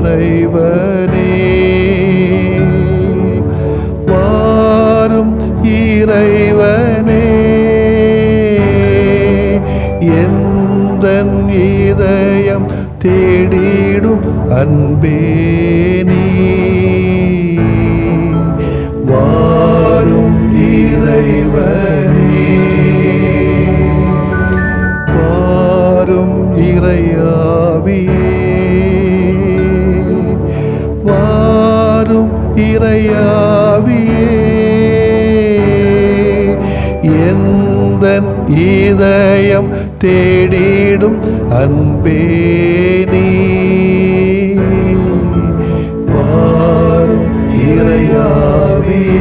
இறைவனே. வாரும் இறைவனே. எந்த இதயம் தேடிடும் அன்பே. இதயம் தேடிடும் அன்பே நீ. வாரும் இறையாவே.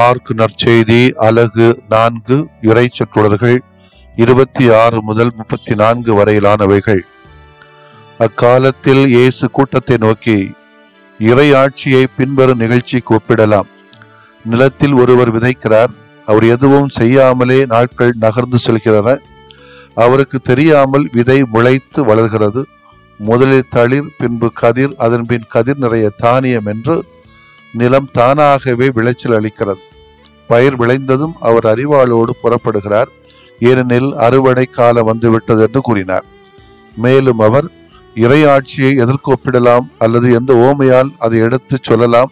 மார்க் நற்செய்தி அலகு நான்கு இறை சொற்றொடர்கள் இருபத்தி ஆறு முதல் முப்பத்தி நான்கு வரையிலானவைகள். அக்காலத்தில் இயேசு கூட்டத்தை நோக்கி இறை ஆட்சியை பின்வரும் நிகழ்ச்சிக்கு ஒப்பிடலாம். நிலத்தில் ஒருவர் விதைக்கிறார். அவர் எதுவும் செய்யாமலே நாட்கள் நகர்ந்து செல்கின்றன அவருக்கு தெரியாமல் விதை முளைத்து வளர்கிறது. முதலில் தளிர் பின்பு கதிர் அதன்பின் கதிர் நிறைய தானியம் என்று நிலம் தானாகவே விளைச்சல் அளிக்கிறது. பயிர் விளைந்ததும் அவர் அறிவாளோடு புறப்படுகிறார். ஏனெனில் அறுவடை காலம் வந்துவிட்டது என்று கூறினார். மேலும் அவர் இறையாட்சியை எதற்கு ஒப்பிடலாம் அல்லது எந்த ஓமையால் அதை எடுத்துச் சொல்லலாம்?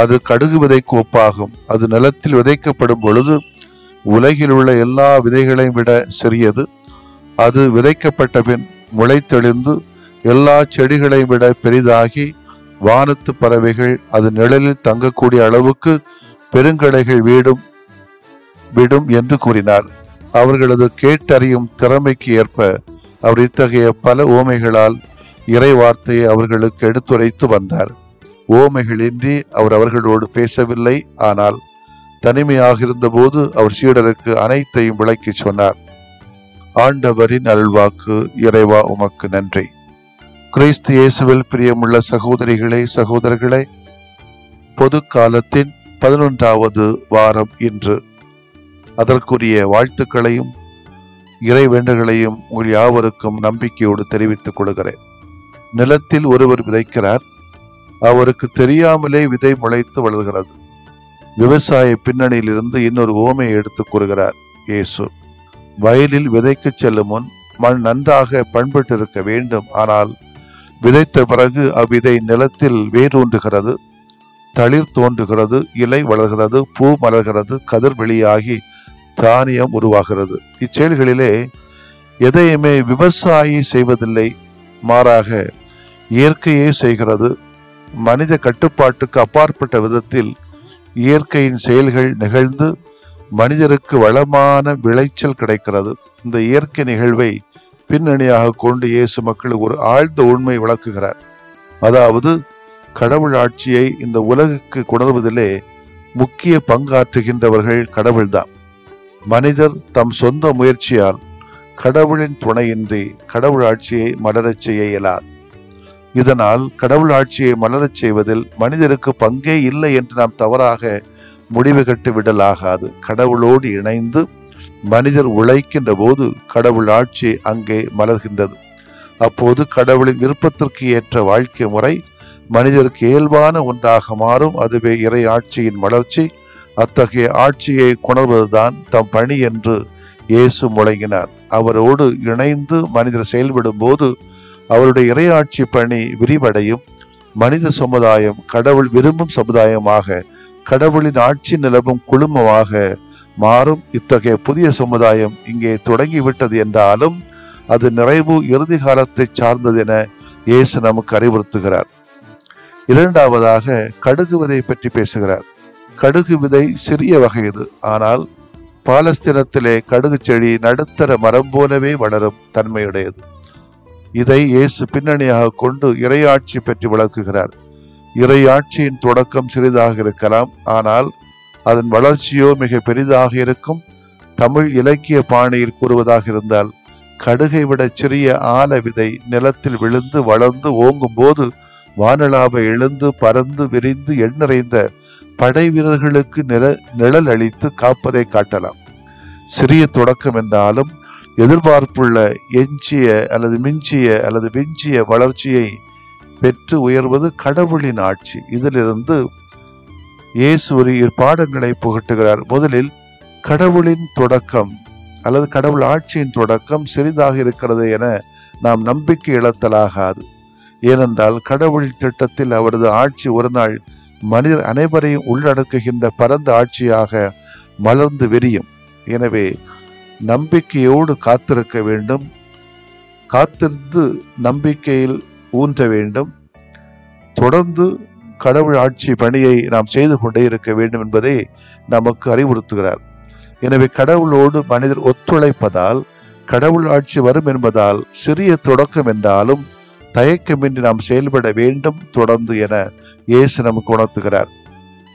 அது கடுகு விதைக்கு ஒப்பாகும். அது நிலத்தில் விதைக்கப்படும் பொழுது உலகில் உள்ள எல்லா விதைகளையும் விட சிறியது. அது விதைக்கப்பட்ட பின் முளைத்தெளிந்து எல்லா செடிகளையும் விட பெரிதாகி வானத்து பறவைகள் அது நிழலில் தங்கக்கூடிய அளவுக்கு பெருங்கடைகள் வீடும் விடும் என்று கூறினார். அவர்களது கேட்டறியும் திறமைக்கு ஏற்ப அவர் இத்தகைய பல ஓமைகளால் இறை வார்த்தையை அவர்களுக்கு எடுத்துரைத்து வந்தார். ஓமைகளின்றி அவர் அவர்களோடு பேசவில்லை ஆனால் தனிமையாக இருந்தபோது அவர் சீடருக்கு அனைத்தையும் விளக்கிச் சொன்னார். ஆண்டவரின் அருள்வாக்கு இறைவா உமக்கு நன்றி. கிறிஸ்து இயேசுவில் பிரியமுள்ள சகோதரிகளே சகோதரர்களே பொது காலத்தின் பதினொன்றாவது வாரம் இன்று. அதற்குரிய வாழ்த்துக்களையும் இறை வேண்டுகளையும் உங்கள் யாவருக்கும் நம்பிக்கையோடு தெரிவித்துக் கொள்கிறேன். நிலத்தில் ஒருவர் விதைக்கிறார். அவருக்கு தெரியாமலே விதை முளைத்து வளர்கிறது. விவசாய பின்னணியிலிருந்து இன்னொரு ஓமையை எடுத்துக் கூறுகிறார் இயேசு. வயலில் விதைக்கு செல்லும் முன் மண் நன்றாக பண்பட்டிருக்க வேண்டும். ஆனால் விதைத்த பிறகு அவ்விதை நிலத்தில் வேரூன்றுகிறது. தளிர் தோன்றுகிறது இலை வளர்கிறது பூ மலர்கிறது கதிர் வெளியாகி தானியம் உருவாகிறது. இச்செயல்களிலே எதையுமே விவசாயி செய்வதில்லை மாறாக இயற்கையே செய்கிறது. மனித கட்டுப்பாட்டுக்கு அப்பாற்பட்ட விதத்தில் இயற்கையின் செயல்கள் நிகழ்ந்து மனிதருக்கு வளமான விளைச்சல் கிடைக்கிறது. இந்த இயற்கை நிகழ்வை பின்னணியாக கொண்டு இயேசு மக்கள் ஒரு ஆழ்ந்த உண்மை விளக்குகிறார். அதாவது கடவுள் ஆட்சியை இந்த உலகுக்கு கொணர்வதிலே முக்கிய பங்காற்றுகின்றவர்கள் கடவுள்தான். மனிதர் தம் சொந்த முயற்சியால் கடவுளின் துணையின்றி கடவுள் ஆட்சியை மலரச் செய்ய இயலாது. இதனால் கடவுள் ஆட்சியை மலரச் செய்வதில் மனிதருக்கு பங்கே இல்லை என்று நாம் தவறாக முடிவு கட்டு விடலாகாது. கடவுளோடு இணைந்து மனிதர் உழைக்கின்ற போது கடவுள் ஆட்சி அங்கே மலர்கின்றது. அப்போது கடவுளின் விருப்பத்திற்கு ஏற்ற வாழ்க்கை முறை மனிதருக்கு இயல்பான ஒன்றாக மாறும். அதுவே இறை ஆட்சியின் வளர்ச்சி. அத்தகைய ஆட்சியை கொணர்வதுதான் தம் பணி என்று இயேசு முழங்கினார். அவரோடு இணைந்து மனிதர் செயல்படும் போது அவருடைய இறையாட்சி பணி விரிவடையும். மனித சமுதாயம் கடவுள் விரும்பும் சமுதாயமாக கடவுளின் ஆட்சி நிலவும் குழுமமாக மாறும். இத்தகைய புதிய சமுதாயம் இங்கே தொடங்கிவிட்டது என்றாலும் அது நிறைவு இறுதி காலத்தை சார்ந்தது என இயேசு நமக்கு அறிவுறுத்துகிறார். இரண்டாவதாக கடுகு விதை பற்றி பேசுகிறார். கடுகு விதை சிறிய வகை இது. ஆனால் பாலஸ்தீனத்திலே கடுகு செடி நடுத்தர மரம் போலவே வளரும் தன்மையுடையது. இதை இயேசு பின்னணியாக கொண்டு இறையாட்சி பற்றி விளக்குகிறார். இறையாட்சியின் தொடக்கம் சிறிதாக இருக்கலாம். ஆனால் அதன் வளர்ச்சியோ மிக பெரிதாக இருக்கும். தமிழ் இலக்கிய பாணியில் கூறுவதாக இருந்தால் கடுகை விட சிறிய ஆல விதை நிலத்தில் விழுந்து வளர்ந்து ஓங்கும் போது வானலாப எழுந்து பறந்து விரிந்து எண்ணிறைந்த படை வீரர்களுக்கு நில நிழல் அளித்து காப்பதை காட்டலாம். சிறிய தொடக்கம் என்றாலும் எதிர்பார்ப்புள்ள எஞ்சிய அல்லது மிஞ்சிய அல்லது விஞ்சிய வளர்ச்சியை பெற்று உயர்வது கடவுளின் ஆட்சி. இதிலிருந்து இயேசு பாடங்களை புகட்டுகிறார். முதலில் கடவுளின் தொடக்கம் அல்லது கடவுள் ஆட்சியின் தொடக்கம் சிறிதாக இருக்கிறது என நாம் நம்பிக்கை இழத்தலாகாது. ஏனென்றால் கடவுள் திட்டத்தில் அவரது ஆட்சி ஒரு நாள் மனிதர் அனைவரையும் உள்ளடக்குகின்ற பரந்த ஆட்சியாக மலர்ந்து விரியும். எனவே நம்பிக்கையோடு காத்திருக்க வேண்டும். காத்திருந்து நம்பிக்கையில் ஊன்ற வேண்டும். தொடர்ந்து கடவுள் ஆட்சி பணியை நாம் செய்து கொண்டே இருக்க வேண்டும் என்பதை நமக்கு அறிவுறுத்துகிறார். எனவே கடவுளோடு மனிதர் ஒத்துழைப்பதால் கடவுள் ஆட்சி வரும் என்பதால் சிறிய தொடக்கம் என்றாலும் தயக்கமின்றி நாம் செயல்பட வேண்டும் தொடர்ந்து என இயேசு நமக்கு உணர்த்துகிறார்.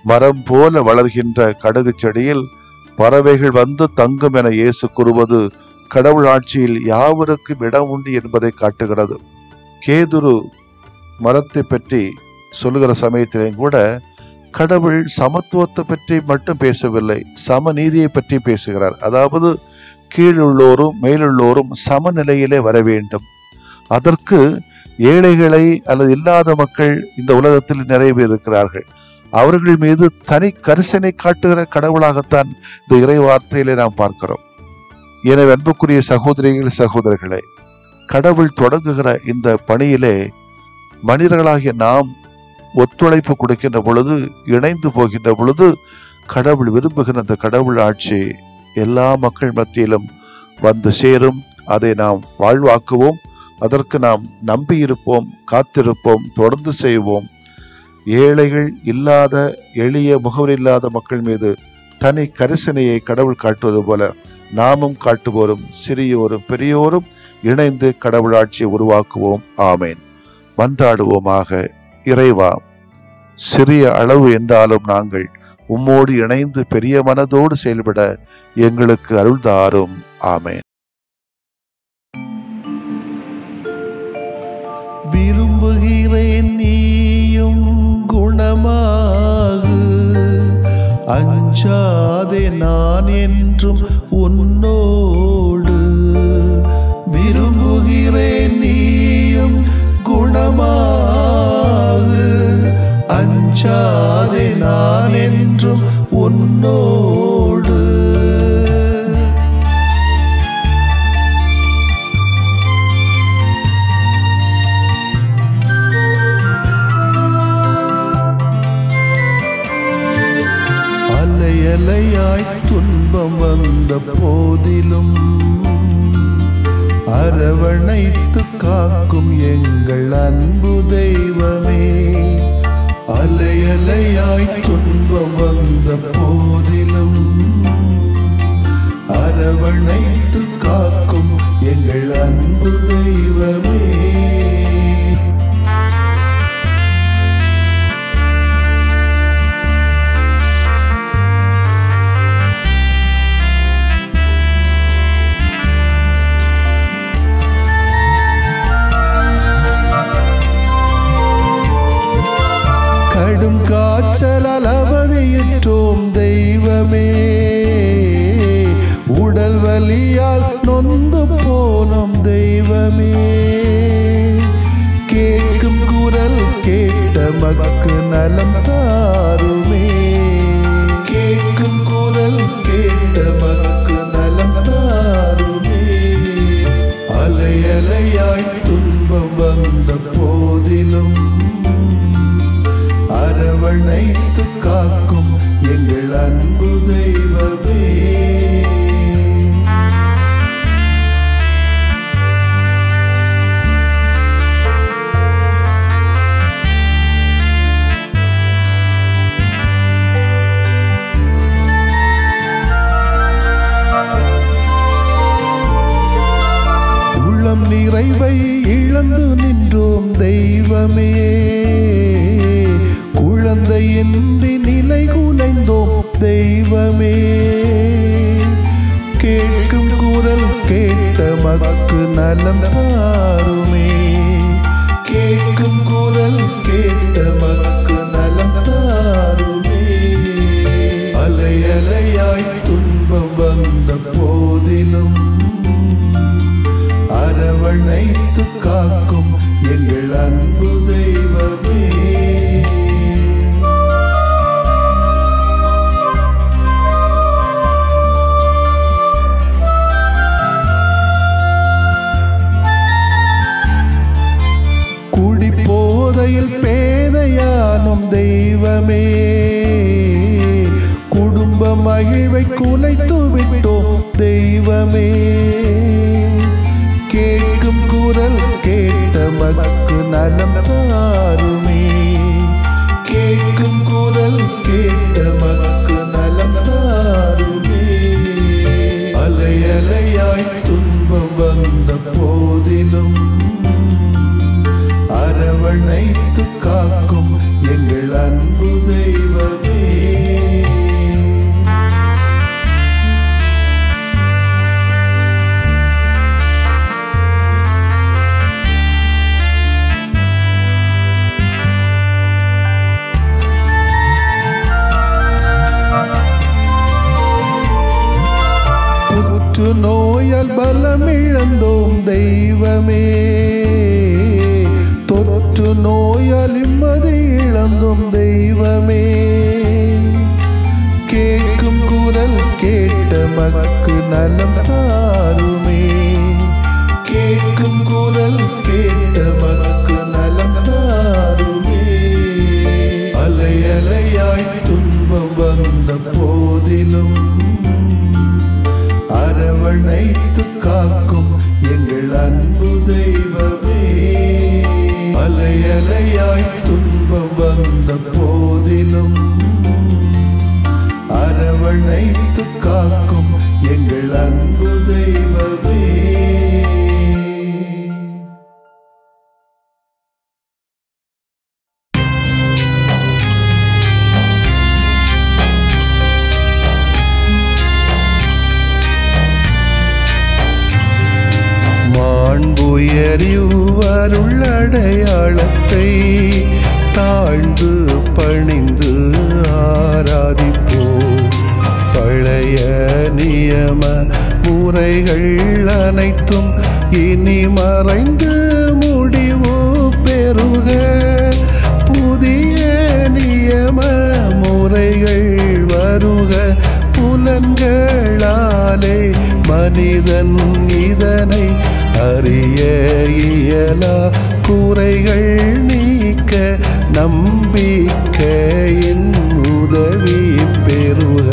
மரம் போல வளர்கின்ற கடுகு செடியில் பறவைகள் வந்து தங்கும் என இயேசு கூறுவது கடவுள் ஆட்சியில் யாவருக்கும் இடம் உண்டு என்பதை காட்டுகிறது. கேதுரு மரத்தை பற்றி சொல்லுகிற சமயத்திலையும் கூட கடவுள் சமத்துவத்தை பற்றி மட்டும் பேசவில்லை சமநீதியை பற்றி பேசுகிறார். அதாவது கீழுள்ளோரும் மேலுள்ளோரும் சமநிலையிலே வர வேண்டும். அதற்கு ஏழைகளை அல்லது இல்லாத மக்கள் இந்த உலகத்தில் நிறைய பேர் இருக்கிறார்கள். அவர்கள் மீது தனி கரிசனை காட்டுகிற கடவுளாகத்தான் இந்த இறை வார்த்தையிலே நாம் பார்க்கிறோம். எனவே அன்புக்குரிய சகோதரிகள் சகோதரர்களே கடவுள் தொடங்குகிற இந்த பணியிலே மனிதர்களாகிய நாம் ஒத்துழைப்பு கொடுக்கின்ற பொழுது இணைந்து போகின்ற பொழுது கடவுள் விரும்புகிற அந்த கடவுள் ஆட்சி எல்லா மக்கள் மத்தியிலும் வந்து சேரும். அதை நாம் வாழ்வாக்குவோம். அதற்கு நாம் நம்பியிருப்போம் காத்திருப்போம் தொடர்ந்து செய்வோம். ஏழைகள் இல்லாத எளிய முகவர் இல்லாத மக்கள் மீது தனி கரிசனையை கடவுள் காட்டுவது போல நாமும் காட்டுவோரும் சிறியோரும் பெரியோரும் இணைந்து கடவுள் ஆட்சியை உருவாக்குவோம். ஆமேன். மன்றாடுவோமாக இறைவா சிறிய அளவு என்றாலும் நாங்கள் உம்மோடு இணைந்து பெரிய மனதோடு செயல்பட எங்களுக்கு அருள் தாரும் ஆமேன். விரும்புகிறேன் நீயும் குணமாகு. அஞ்சாதே நான் என்றும் உன்னோடு. விரும்புகிறேன் நீயும் குணமாகு. அஞ்சாதே நான் என்றும் உன்னோடு. கடும் காய்ச்சல் அவதியுற்றோம் தெய்வமே அரவணைத்து காக்கும் எங்கள் அன்பு தெய்வமே. அலையலையாய் துன்பம் வந்த போதிலும் அரவணைத்து காக்கும் எங்கள் அன்பு தெய்வமே. அடையாளத்தை தாழ்ந்து பணிந்து ஆராதிப்போ பழைய நியம முறைகள் அனைத்தும் இனி மறைந்து முடிவு பெறுக. புதிய நியம முறைகள் வருக. புலன்களாலே மனிதன் இதனை அறிய இயலா. குறைகள் நீக்க நம்பிக்கையின் உதவி பெறுக.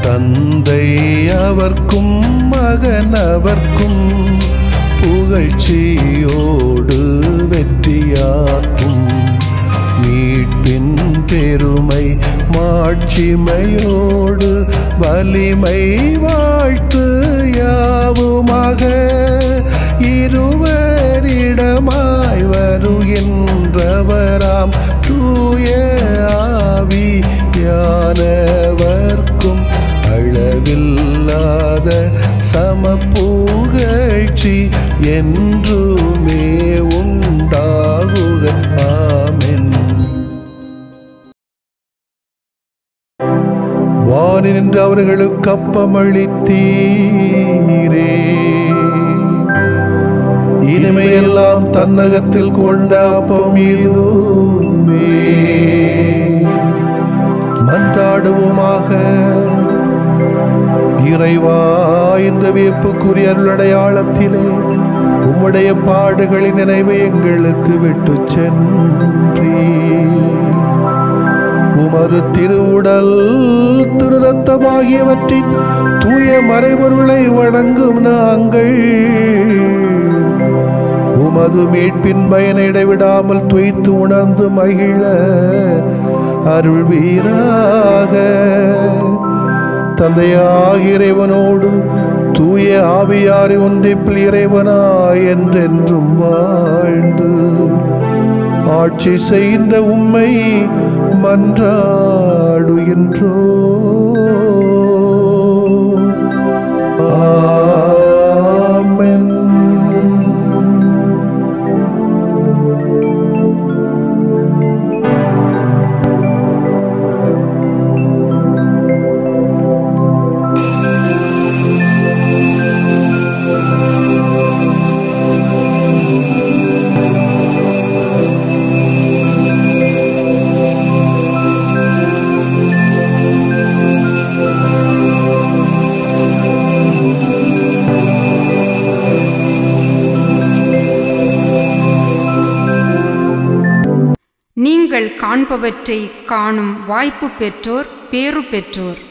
தந்தை அவர்க்கும் மகன் அவர்க்கும் புகழ்ச்சியோடு வெற்றியாக்கும் மீட்பின் பெருமை மாட்சிமையோடு வலிமை வாழ்த்து யாவுமாக. இருவரிடமாய் வருகின்றவராம் தூய ஆவி யானவர்க்கும் அளவில்லாத சமப்புகழ்ச்சி என்றுமே உண்டாகும். வானில் நின்று அவர்களுக்கு அப்பமளித்தீரே. இனிமையெல்லாம் தன்னகத்தில் கொண்ட அப்பம் இதுவே மன்றாடுவோமாக. இறைவா இந்த வியப்புக்குரிய அருளடையாளத்திலே உம்முடைய பாடுகளின் நினைவை எங்களுக்கு விட்டு சென்றீ உமது திருவுடல் திருரத்தமாகியவற்றின் தூய மறைபொருளை வணங்கும் நாங்கள். உமது மீட்பின் பயனை இடைவிடாமல் துய்த்து உணர்ந்து மகிழ அருள்வீராக தந்தையாக இறைவனோடு தூய ஆவியாரி ஒன்றிப்பில் இறைவனாய் என்றென்றும் வாழ்ந்து ஆட்சி செய்த உம்மை மன்றாடுகின்றோ காணும் வாய்ப்பு பெற்றோர் பேறு பெற்றோர்.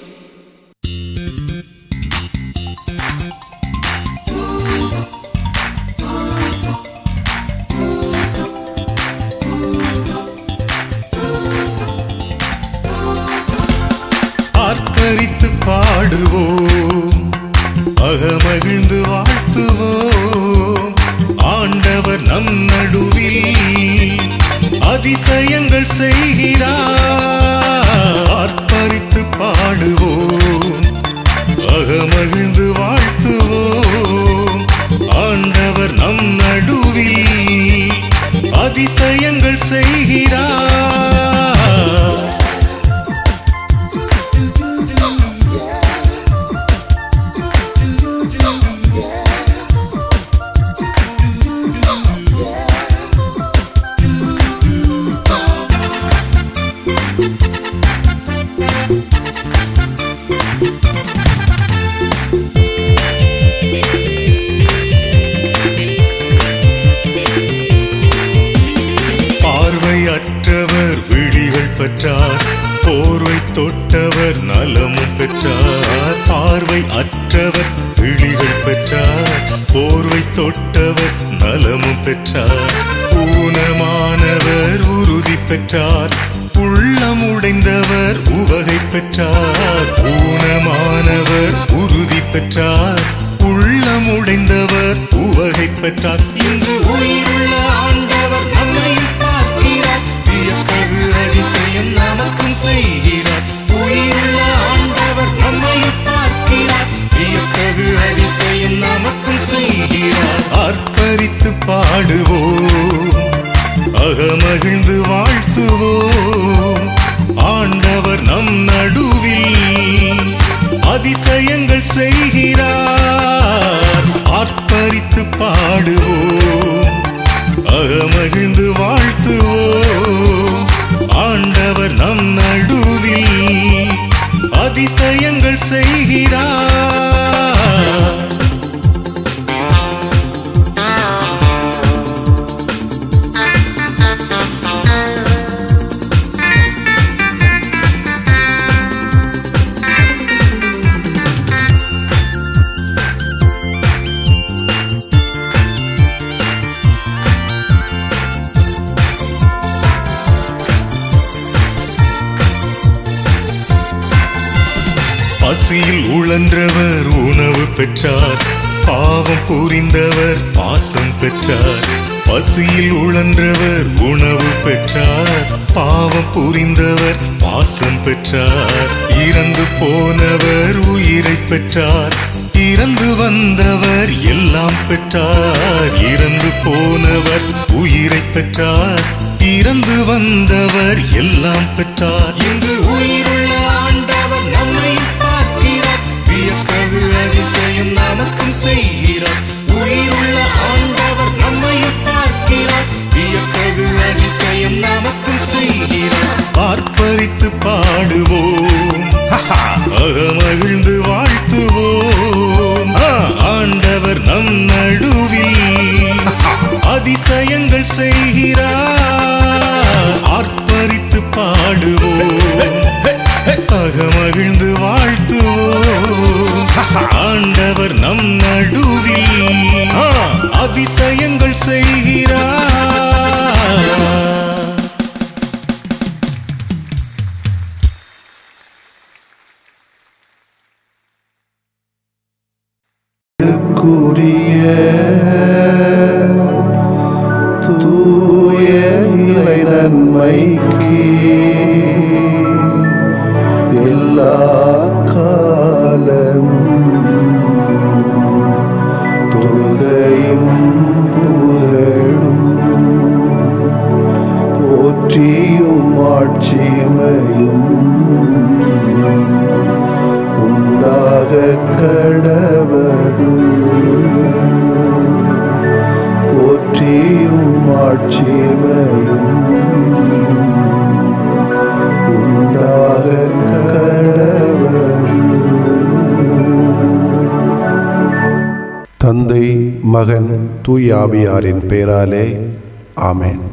உயிருள்ள ஆண்டவர் நம்மை பார்க்கிறார். வியத்தகு அதிசயம் நமக்கும் செய்கிறார். ஆர்ப்பரித்து பாடுவோம். அகமகிழ்ந்து வாழ்த்துவோம். ஆண்டவர் நம் நடுவில் அதிசயங்கள் செய்கிறார். ஆர்ப்பரித்து பாடுவோம். அகமகிழ்ந்து வாழ்த்துவோம். ஆண்டவர் நம் நடுவில் அதிசயங்கள் செய்கிறார். பசியில் உணவு பெற்றார். பாவம் புரிந்தவர் பாசம் பெற்றார். பசியில் உழன்றவர் உணவு பெற்றார். பாவம் புரிந்தவர் பாசம் பெற்றார். இறந்து போனவர் உயிரை பெற்றார். இறந்து வந்தவர் எல்லாம் பெற்றார். இறந்து போனவர் உயிரை பெற்றார். இறந்து வந்தவர் எல்லாம் பெற்றார். இன்று தூய இறை நன்மைக்கு. எல்லா காலம் தொழுகையும் புகழும். போற்றியும் ஆட்சிமையும் உண்டாக கடல் ஆட்சிமையும் உண்டாக கடவது தந்தை மகன் தூயாவியாரின் பெயராலே ஆமேன்.